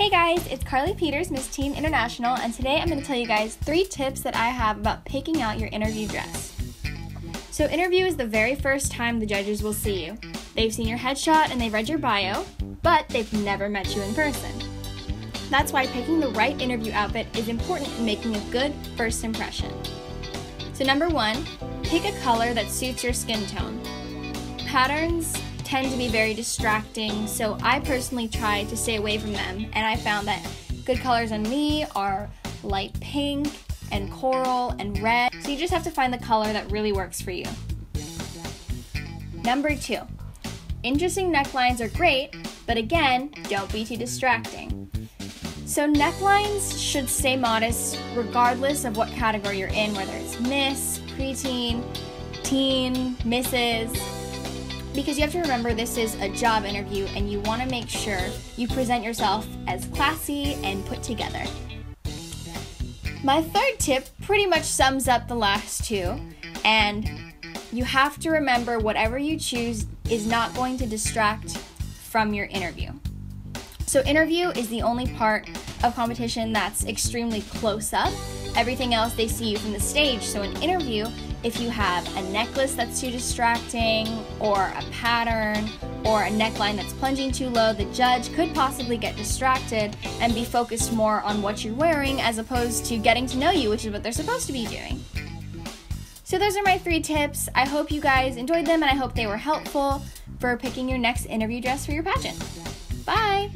Hey guys, it's Carly Peeters, Miss Teen International, and today I'm going to tell you guys three tips that I have about picking out your interview dress. So, interview is the very first time the judges will see you. They've seen your headshot and they've read your bio, but they've never met you in person. That's why picking the right interview outfit is important in making a good first impression. So, number one, pick a color that suits your skin tone. Patterns tend to be very distracting, so I personally try to stay away from them, and I found that good colors on me are light pink and coral and red, so you just have to find the color that really works for you. Number two, interesting necklines are great, but again, don't be too distracting. So, necklines should stay modest regardless of what category you're in, whether it's Miss, preteen, teen, Mrs because you have to remember this is a job interview and you want to make sure you present yourself as classy and put together. My third tip pretty much sums up the last two, and you have to remember whatever you choose is not going to distract from your interview. So, interview is the only part of competition that's extremely close up. Everything else they see you from the stage. So, an interview if you have a necklace that's too distracting, or a pattern, or a neckline that's plunging too low, the judge could possibly get distracted and be focused more on what you're wearing as opposed to getting to know you, which is what they're supposed to be doing. So, those are my three tips. I hope you guys enjoyed them and I hope they were helpful for picking your next interview dress for your pageant. Bye!